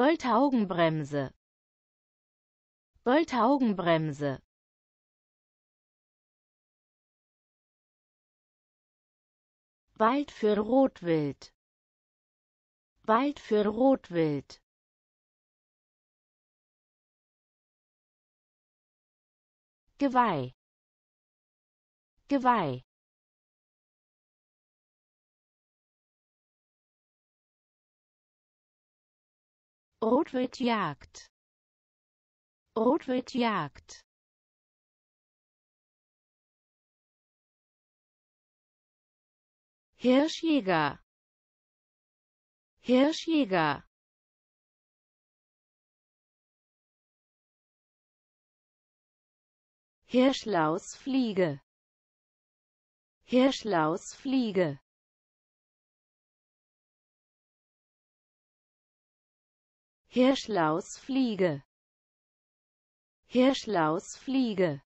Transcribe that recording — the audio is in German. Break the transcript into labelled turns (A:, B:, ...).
A: Boltaugenbremse Boltaugenbremse Wald für Rotwild. Wald für Rotwild. Geweih. Geweih Rotwildjagd. Rotwildjagd. Hirschjäger. Hirschjäger. Hirschlausfliege. Hirschlausfliege Hirschlausfliege Hirschlausfliege